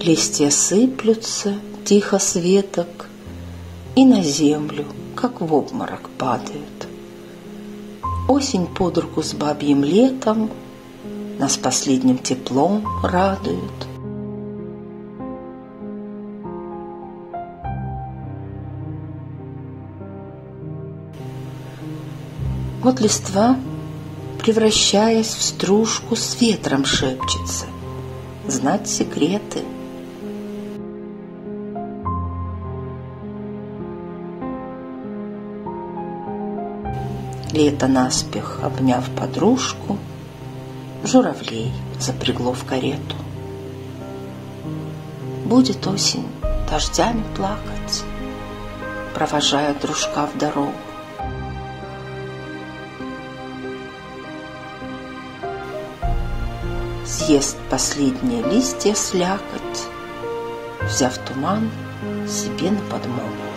Листья сыплются тихо с веток И на землю, как в обморок, падают. Осень под руку с бабьим летом Нас последним теплом радует. Вот листва, превращаясь в стружку, с ветром шепчется, знать секреты. Лето наспех, обняв подружку, Журавлей запрягло в карету. Будет осень дождями плакать, Провожая дружка в дорогу. Съест последние листья слякоть, Взяв туман себе на подмогу.